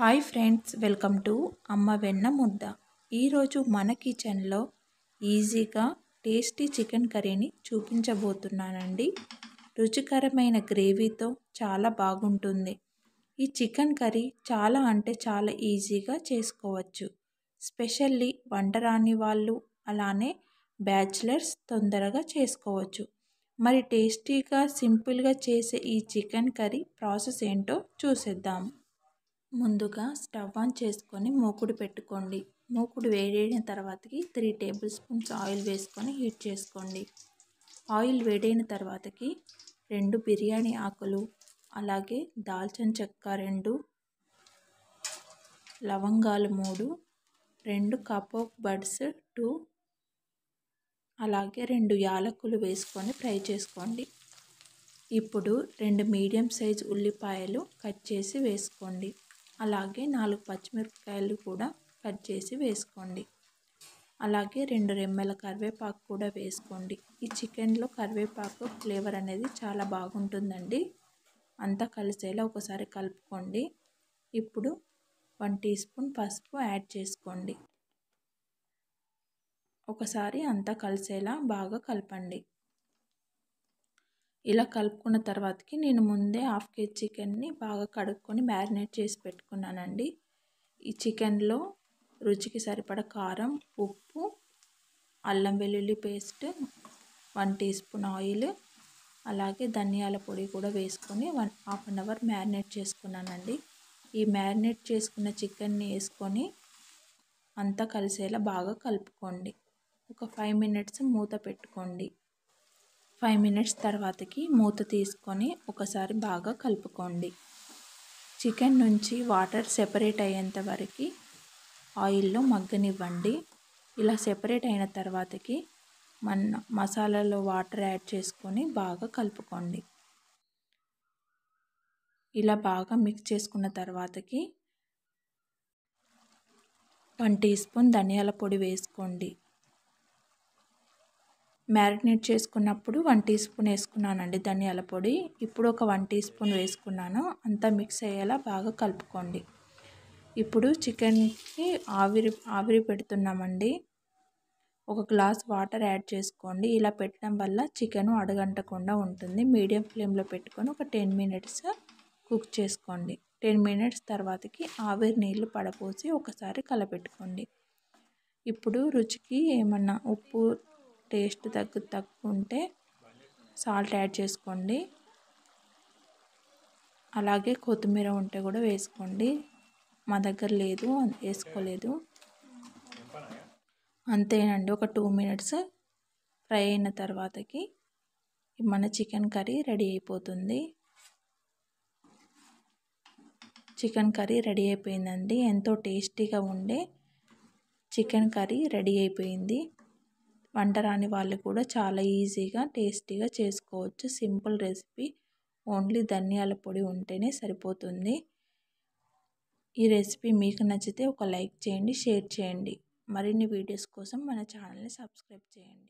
Hi friends welcome to అమ్మ వెన్న ముద్ద. ఈరోజు మన కిచెన్లో ఈజీగా టేస్టీ చికెన్ కర్రీని చూపించబోతున్నానండి. రుచికరమైన గ్రేవీతో చాలా బాగుంటుంది. ఈ చికెన్ కర్రీ చాలా అంటే చాలా ఈజీగా చేసుకోవచ్చు. స్పెషల్లీ వంట రాని వాళ్ళు అలానే బ్యాచిలర్స్ తొందరగా చేసుకోవచ్చు. మరి టేస్టీగా సింపుల్గా చేసే ఈ చికెన్ కర్రీ ప్రాసెస్ ఏంటో చూసేద్దాం. ముందుగా స్టవ్ ఆన్ చేసుకొని మూకుడు పెట్టుకోండి. మూకుడు వేడైన తర్వాతకి త్రీ టేబుల్ స్పూన్స్ ఆయిల్ వేసుకొని హీట్ చేసుకోండి. ఆయిల్ వేడైన తర్వాతకి రెండు బిర్యానీ ఆకులు అలాగే దాల్చిన చెక్క రెండు లవంగాలు మూడు రెండు కపోక్ బడ్స్ టూ అలాగే రెండు యాలకులు వేసుకొని ఫ్రై చేసుకోండి. ఇప్పుడు రెండు మీడియం సైజ్ ఉల్లిపాయలు కట్ చేసి వేసుకోండి. అలాగే నాలుగు పచ్చిమిరపకాయలు కూడా కట్ చేసి వేసుకోండి. అలాగే రెండు రెమ్మల కరివేపాకు కూడా వేసుకోండి. ఈ చికెన్లో కరివేపాకు ఫ్లేవర్ అనేది చాలా బాగుంటుందండి. అంతా కలిసేలా ఒకసారి కలుపుకోండి. ఇప్పుడు వన్ టీ స్పూన్ పసుపు యాడ్ చేసుకోండి. ఒకసారి అంతా కలిసేలా బాగా కలపండి. ఇలా కలుపుకున్న తర్వాతకి నేను ముందే హాఫ్ కేజీ చికెన్ని బాగా కడుక్కొని మ్యారినేట్ చేసి పెట్టుకున్నానండి. ఈ చికెన్లో రుచికి సరిపడ కారం ఉప్పు అల్లం వెల్లుల్లి paste one teaspoon oil అలాగే ధనియాల పొడి కూడా వేసుకొని one half an hour marinate చేసుకున్నానండి. ఈ మ్యారినేట్ చేసుకున్న చికెన్ని వేసుకొని అంతా కలిసేలా బాగా కలుపుకోండి. ఒక ఫైవ్ మినిట్స్ మూత పెట్టుకోండి. ఫైవ్ మినిట్స్ తర్వాతకి మూత తీసుకొని ఒకసారి బాగా కలుపుకోండి. చికెన్ నుంచి వాటర్ సెపరేట్ అయ్యేంత వరకు ఆయిల్లో మగ్గనివ్వండి. ఇలా సెపరేట్ అయిన తర్వాతకి మన మసాలాలో వాటర్ యాడ్ చేసుకొని బాగా కలుపుకోండి. ఇలా బాగా మిక్స్ చేసుకున్న తర్వాతకి వన్ టీ స్పూన్ ధనియాల పొడి వేసుకోండి. మ్యారినేట్ చేసుకున్నప్పుడు వన్ టీ స్పూన్ వేసుకున్నానండి ధనియాల పొడి. ఇప్పుడు ఒక వన్ టీ స్పూన్ వేసుకున్నాను. అంతా మిక్స్ అయ్యేలా బాగా కలుపుకోండి. ఇప్పుడు చికెన్కి ఆవిరి ఆవిరి పెడుతున్నామండి. ఒక గ్లాస్ వాటర్ యాడ్ చేసుకోండి. ఇలా పెట్టడం వల్ల చికెన్ అడగంటకుండా ఉంటుంది. మీడియం ఫ్లేమ్లో పెట్టుకొని ఒక టెన్ మినిట్స్ కుక్ చేసుకోండి. టెన్ మినిట్స్ తర్వాతకి ఆవిరి నీళ్ళు పడపోసి ఒకసారి కలపెట్టుకోండి. ఇప్పుడు రుచికి ఏమన్నా ఉప్పు టేస్ట్ తగ్గు తక్కువ ఉంటే సాల్ట్ యాడ్ చేసుకోండి. అలాగే కొత్తిమీర ఉంటే కూడా వేసుకోండి. మా దగ్గర లేదు వేసుకోలేదు. అంతేనండి ఒక టూ మినిట్స్ ఫ్రై అయిన తర్వాతకి మన చికెన్ కర్రీ రెడీ అయిపోతుంది. చికెన్ కర్రీ రెడీ అయిపోయిందండి. ఎంతో టేస్టీగా ఉండే చికెన్ కర్రీ రెడీ అయిపోయింది. వంట రాని వాళ్ళు కూడా చాలా ఈజీగా టేస్టీగా చేసుకోవచ్చు. Simple recipe. ఓన్లీ ధనియాల పొడి ఉంటేనే సరిపోతుంది. ఈ రెసిపీ మీకు నచ్చితే ఒక లైక్ చేయండి షేర్ చేయండి. మరిన్ని వీడియోస్ కోసం మన ఛానల్ని సబ్స్క్రైబ్ చేయండి.